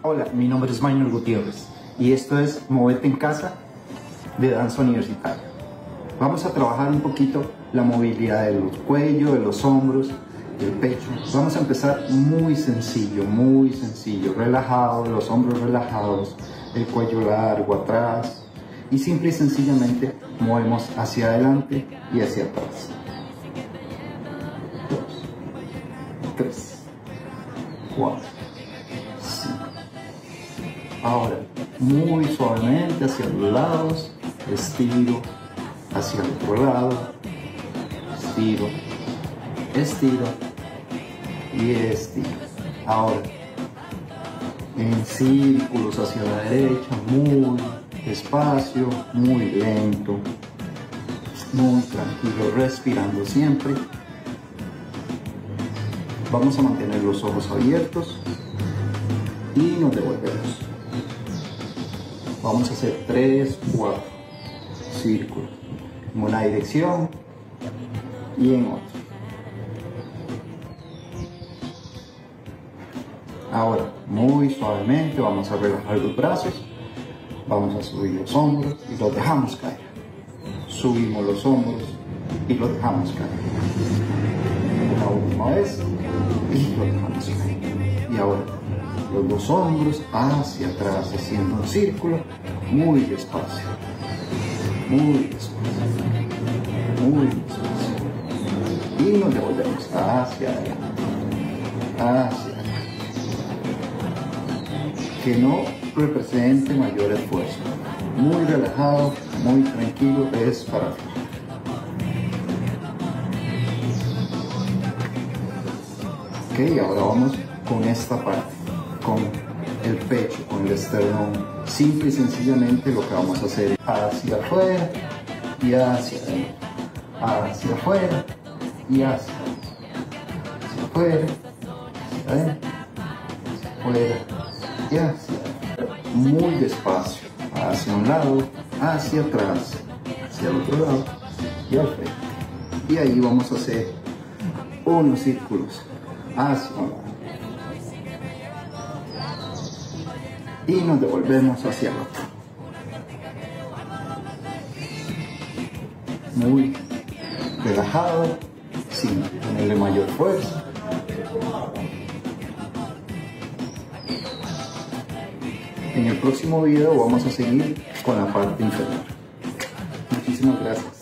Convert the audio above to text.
Hola, mi nombre es Manuel Gutiérrez y esto es Movete en Casa de Danza Universitaria. Vamos a trabajar un poquito la movilidad del cuello, de los hombros, del pecho. Vamos a empezar muy sencillo, muy sencillo, relajado, los hombros relajados, el cuello largo atrás y simple y sencillamente movemos hacia adelante y hacia atrás. Ahora, muy suavemente hacia los lados, estiro hacia el otro lado, estiro, estiro y estiro. Ahora, en círculos hacia la derecha, muy despacio, muy lento, muy tranquilo, respirando siempre. Vamos a mantener los ojos abiertos y nos devolvemos. Vamos a hacer 3, 4 círculos en una dirección y en otra. Ahora, muy suavemente vamos a relajar los brazos, vamos a subir los hombros y los dejamos caer. Subimos los hombros y los dejamos caer. Una última vez y los dejamos caer. Y ahora, los dos hombros hacia atrás, haciendo un círculo muy despacio. Muy despacio. Muy despacio. Y nos devolvemos hacia adelante. Hacia adelante. Que no represente mayor esfuerzo. Muy relajado, muy tranquilo, es para ti. Ok, ahora vamos con esta parte, con el pecho, con el esternón. Simple y sencillamente lo que vamos a hacer es hacia afuera y hacia adentro. Hacia afuera y hacia afuera, hacia adentro, hacia afuera y hacia. Muy despacio, hacia un lado, hacia atrás, hacia el otro lado y al frente. Y ahí vamos a hacer unos círculos hacia un lado. Y nos devolvemos hacia el. Muy relajado, sin ponerle mayor fuerza. En el próximo video vamos a seguir con la parte inferior. Muchísimas gracias.